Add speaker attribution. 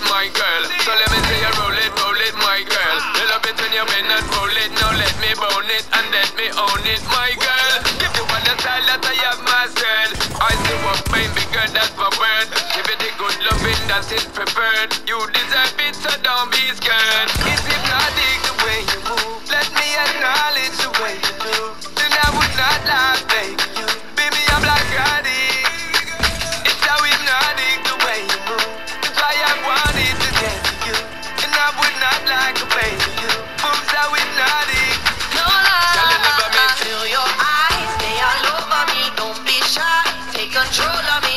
Speaker 1: it, my girl. So let me see you roll it, roll it, my girl. Little bit in your bin and roll it. Now let me bone it and let me own it, my girl. Give you all the style that I have mastered. I see what my bigger, that's my word. Give it the good loving that is preferred. You deserve it, so don't be scared. It's hypnotic the way you move. Let me acknowledge the way you do. Then I would not lie.
Speaker 2: control of me.